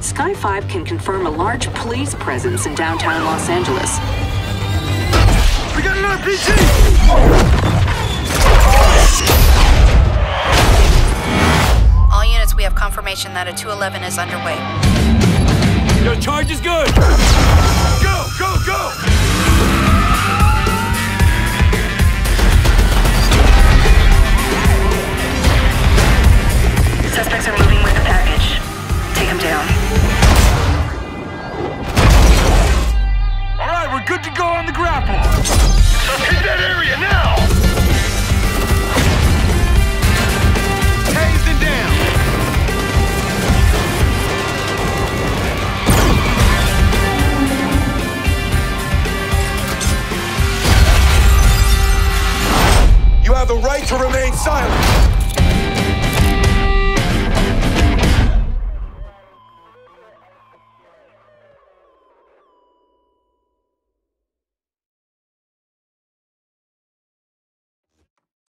Sky 5 can confirm a large police presence in downtown Los Angeles. We got an RPG! All units, we have confirmation that a 211 is underway. Your charge is good! Go, go, go! Suspects are the grapple. Hit that area now! Down. You have the right to remain silent.